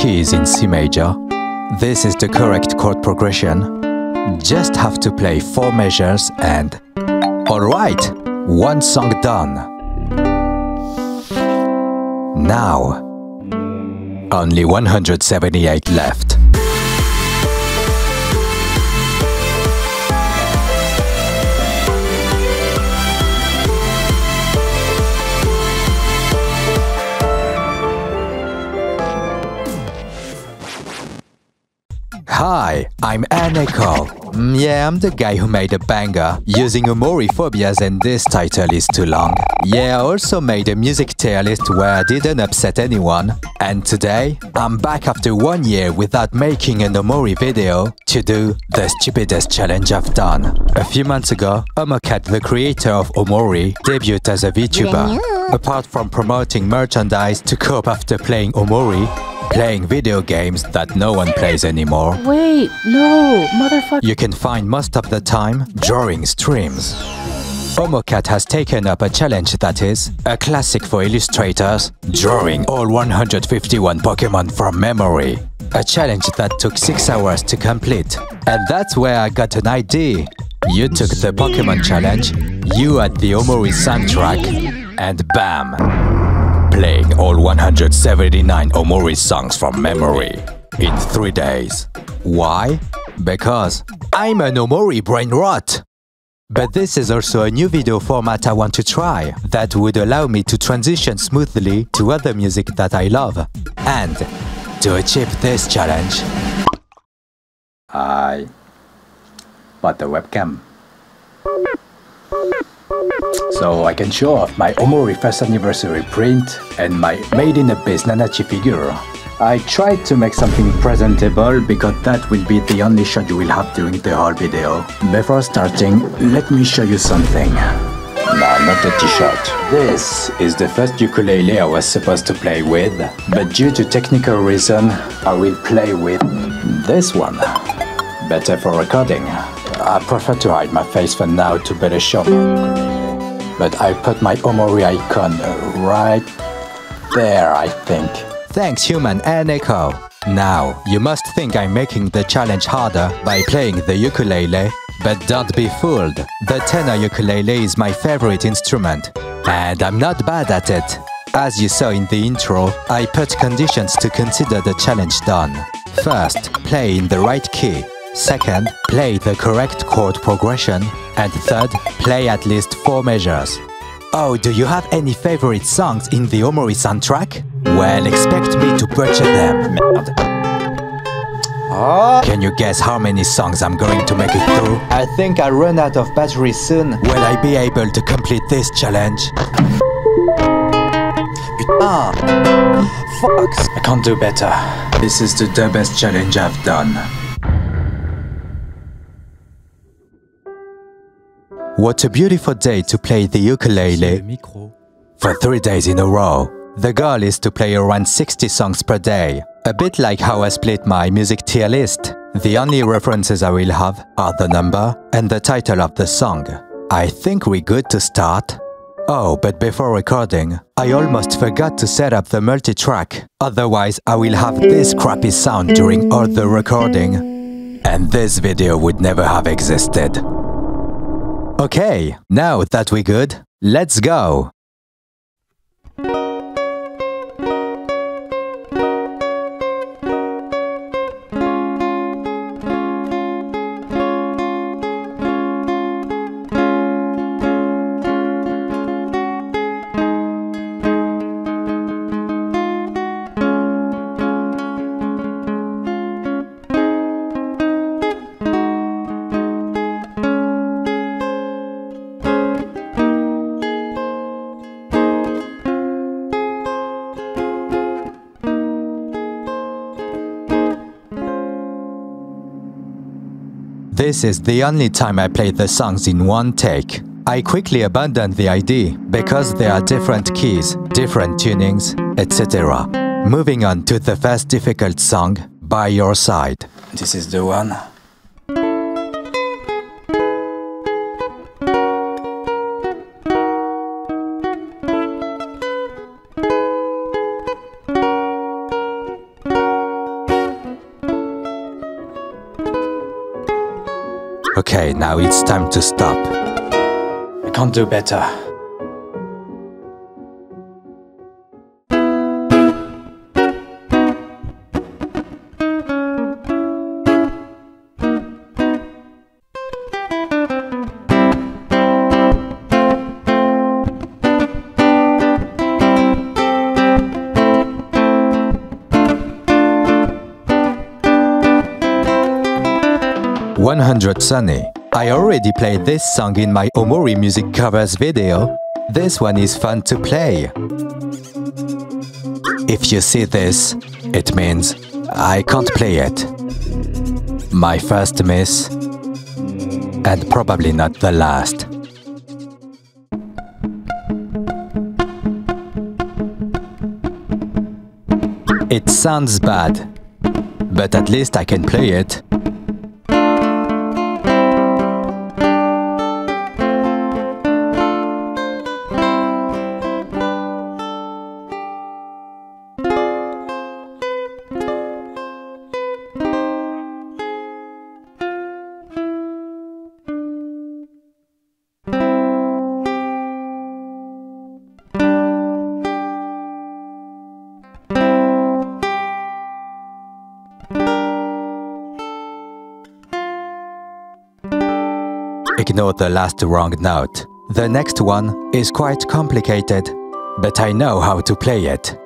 key is in C major. This is the correct chord progression. Just have to play four measures and... Alright, one song done. Now, only 178 left. Hi, I'm Airneko. Mm, yeah, I'm the guy who made a banger using Omoriphobias and this title is too long. Yeah, I also made a music tier list where I didn't upset anyone. And today, I'm back after one year without making an Omori video to do the stupidest challenge I've done. A few months ago, Omocat, the creator of Omori, debuted as a VTuber. Apart from promoting merchandise to cope after playing Omori, playing video games that no one plays anymore. Wait, no, motherfucker. You can find most of the time drawing streams. Omocat has taken up a challenge that is a classic for illustrators, drawing all 151 Pokemon from memory. A challenge that took 6 hours to complete. And that's where I got an idea. You took the Pokemon challenge, you had the Omori soundtrack, and bam! Playing all 179 Omori songs from memory in three days. Why? Because I'm an Omori brain rot. But this is also a new video format I want to try that would allow me to transition smoothly to other music that I love. And to achieve this challenge, I bought the webcam so I can show off my Omori first anniversary print and my made in Abyss Nanachi figure. I tried to make something presentable because that will be the only shot you will have during the whole video. Before starting, let me show you something. No, not the t-shirt. This is the first ukulele I was supposed to play with, but due to technical reason, I will play with this one. Better for recording. I prefer to hide my face for now to better show But I put my Omori icon right there, I think. Thanks, human and Echo. Now, you must think I'm making the challenge harder by playing the ukulele, but don't be fooled. The tenor ukulele is my favorite instrument, and I'm not bad at it. As you saw in the intro, I put conditions to consider the challenge done. First, play in the right key. Second, play the correct chord progression. And third, play at least four measures. Oh, do you have any favorite songs in the Omori soundtrack? Well, expect me to purchase them. Oh. Can you guess how many songs I'm going to make it through? I think I'll run out of battery soon. Will I be able to complete this challenge? Ah, fuck! I can't do better. This is the best challenge I've done. What a beautiful day to play the ukulele. For three days in a row. The goal is to play around 60 songs per day. A bit like how I split my music tier list. The only references I will have are the number and the title of the song. I think we're good to start. Oh, but before recording, I almost forgot to set up the multi-track. Otherwise, I will have this crappy sound during all the recording. And this video would never have existed. Okay, now that we're good, let's go! This is the only time I play the songs in one take. I quickly abandoned the idea because there are different keys, different tunings, etc. Moving on to the first difficult song, By Your Side. This is the one. Okay, now it's time to stop. I can't do better. One hundred Sunny. I already played this song in my Omori music covers video. This one is fun to play. If you see this, it means I can't play it. My first miss, and probably not the last. It sounds bad, but at least I can play it. The last wrong note. The next one is quite complicated, but I know how to play it.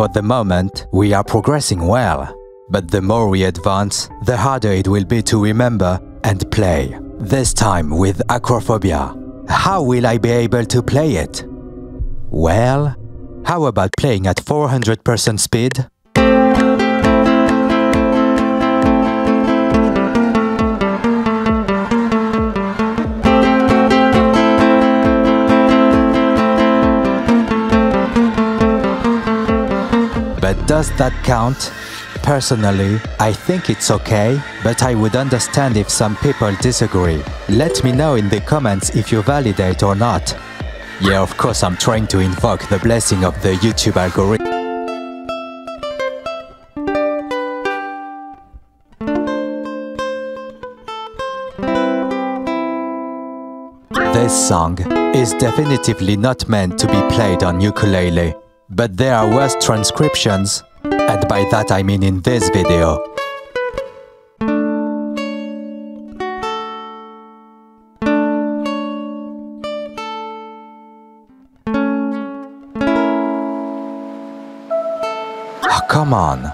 For the moment, we are progressing well. But the more we advance, the harder it will be to remember and play. This time with acrophobia. How will I be able to play it? Well, how about playing at 400% speed? Does that count? Personally, I think it's okay, but I would understand if some people disagree. Let me know in the comments if you validate or not. Yeah, of course, I'm trying to invoke the blessing of the YouTube algorithm. This song is definitively not meant to be played on ukulele, but there are worse transcriptions, and by that I mean in this video. Oh, come on.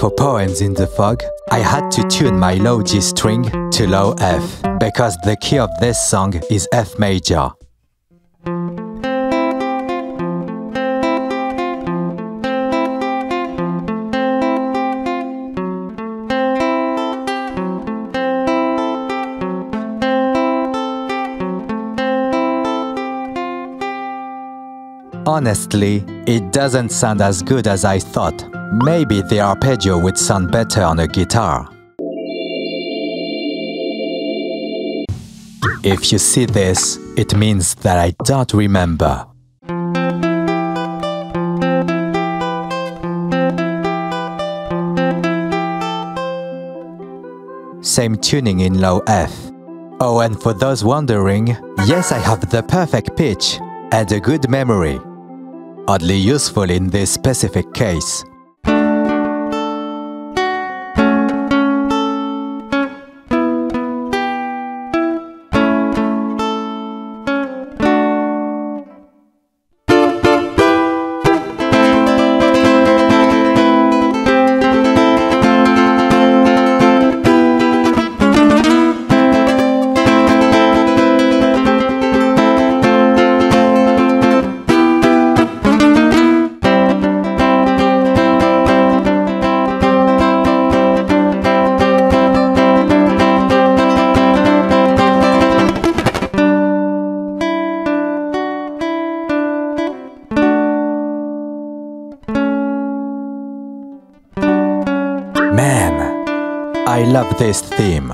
For Poems in the Fog, I had to tune my low G string to low F, because the key of this song is F major. Honestly, it doesn't sound as good as I thought. Maybe the arpeggio would sound better on a guitar. If you see this, it means that I don't remember. Same tuning in low F. Oh, and for those wondering, yes, I have the perfect pitch and a good memory. Oddly useful in this specific case. I love this theme.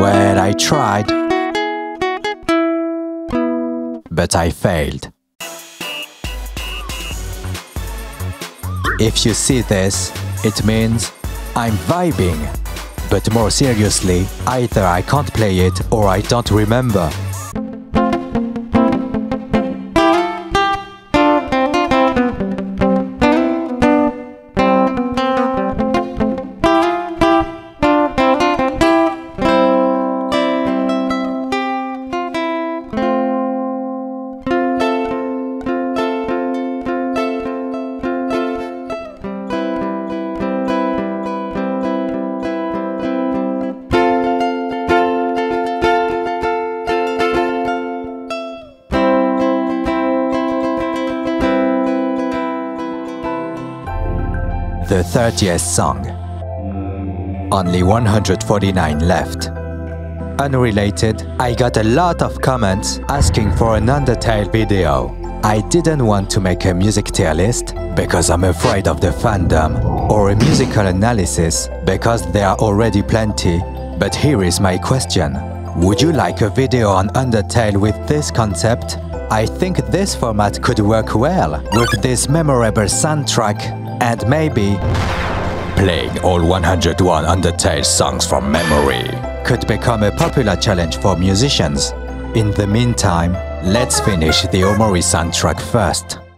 Well, I tried, but I failed. If you see this, it means I'm vibing. But more seriously, either I can't play it or I don't remember. The 30th song. Only 149 left. Unrelated, I got a lot of comments asking for an Undertale video. I didn't want to make a music tier list because I'm afraid of the fandom, or a musical analysis because there are already plenty. But here is my question. Would you like a video on Undertale with this concept? I think this format could work well with this memorable soundtrack and maybe playing all 101 Undertale songs from memory could become a popular challenge for musicians. In the meantime, let's finish the Omori soundtrack first.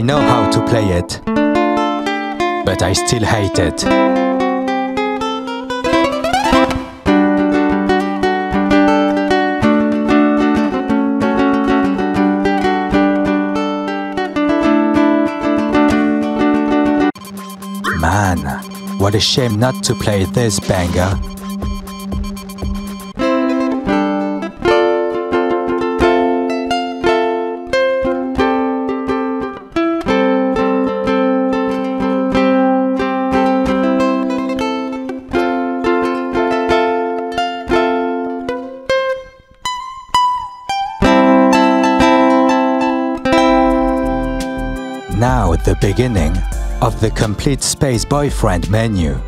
I know how to play it, but I still hate it. Man, what a shame not to play this banger. Beginning of the complete Space Boyfriend menu.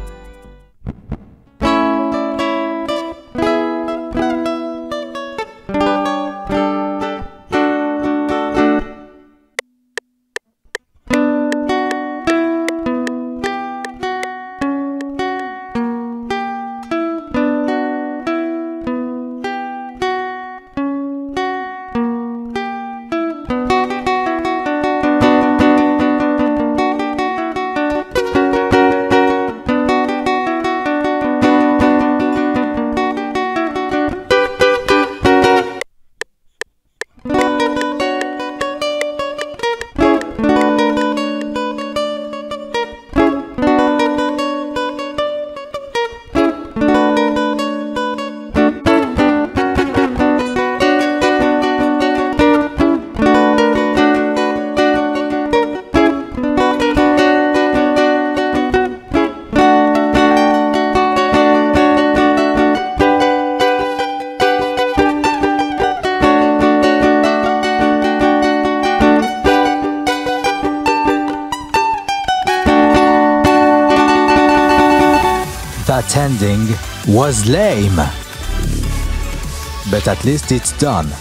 Was lame. But at least it's done.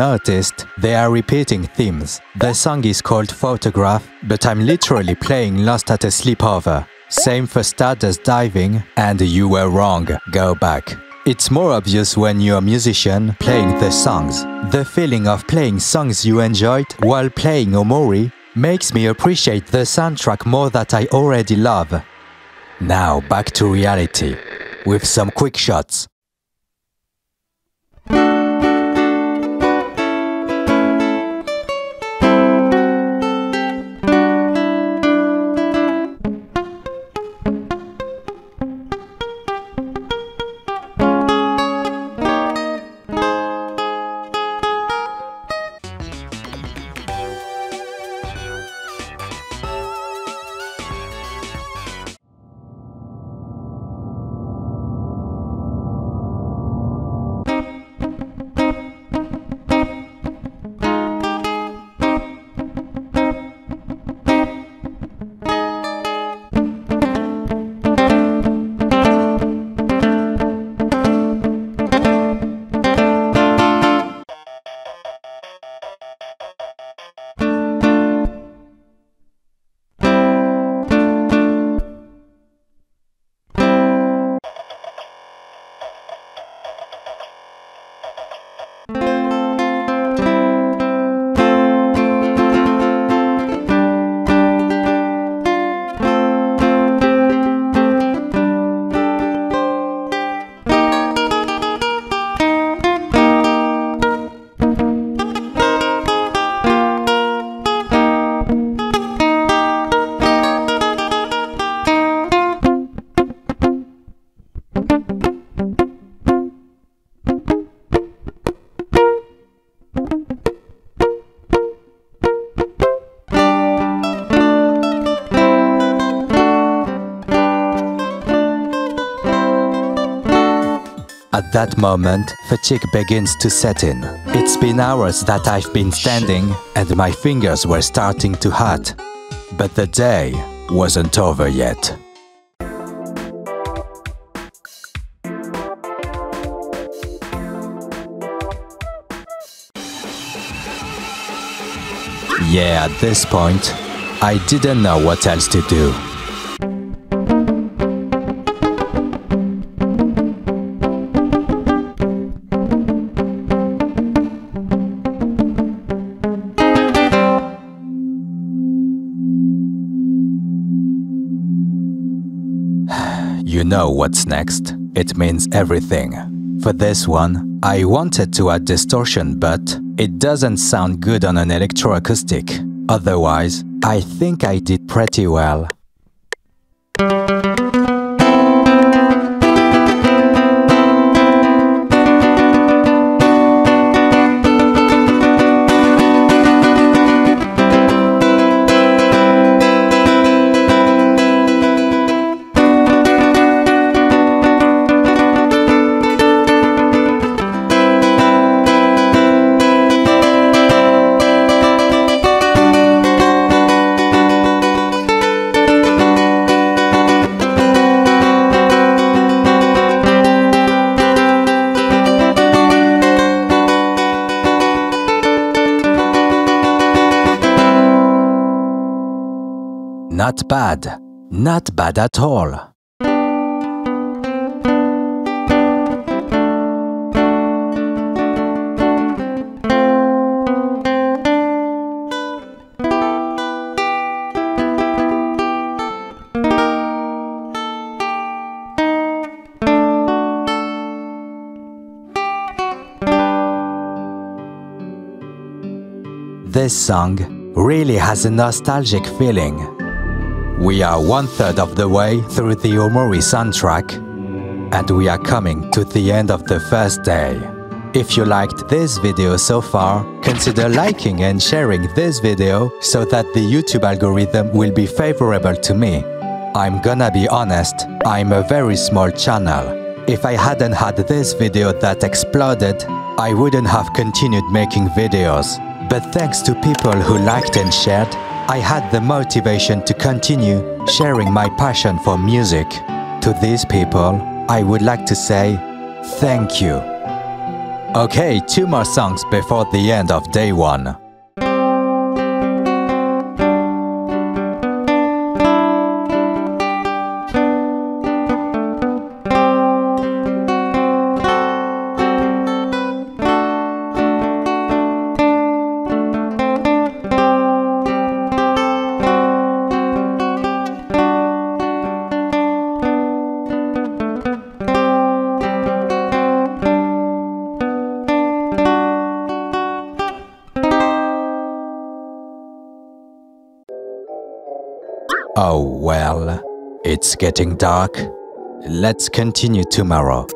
Noticed, they are repeating themes. The song is called Photograph, but I'm literally playing Lost at a Sleepover. Same for Stardust Diving, and You Were Wrong, Go Back. It's more obvious when you're a musician playing the songs. The feeling of playing songs you enjoyed while playing Omori makes me appreciate the soundtrack more that I already love. Now back to reality, with some quick shots. That moment, fatigue begins to set in. It's been hours that I've been standing, and my fingers were starting to hurt. But the day wasn't over yet. Yeah, at this point, I didn't know what else to do. Know what's next. It means everything. For this one, I wanted to add distortion, but it doesn't sound good on an electroacoustic. Otherwise, I think I did pretty well. Bad. Not bad at all. This song really has a nostalgic feeling. We are one third of the way through the Omori soundtrack, and we are coming to the end of the first day. If you liked this video so far, consider liking and sharing this video so that the YouTube algorithm will be favorable to me. I'm gonna be honest, I'm a very small channel. If I hadn't had this video that exploded, I wouldn't have continued making videos. But thanks to people who liked and shared, I had the motivation to continue sharing my passion for music. To these people, I would like to say thank you. Okay, two more songs before the end of day one. Getting dark. Let's continue tomorrow.